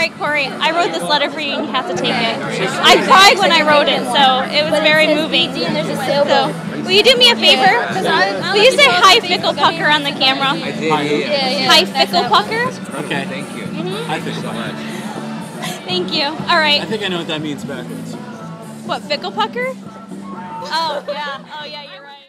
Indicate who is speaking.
Speaker 1: right, Cory. I wrote this letter for you, and you have to take it. I cried when I wrote it, so it was very moving. So, will you do me a favor? Will you say hi, Fickle Pucker, on the camera?
Speaker 2: I did. Yeah,
Speaker 1: Hi, Fickle Pucker.
Speaker 3: Okay.
Speaker 2: Thank you. Mm-hmm.
Speaker 3: I Fickle so much.
Speaker 1: Thank you. All right.
Speaker 3: I think I know what that means backwards.
Speaker 1: What, Fickle Pucker? Oh, yeah. Oh, yeah. You're right.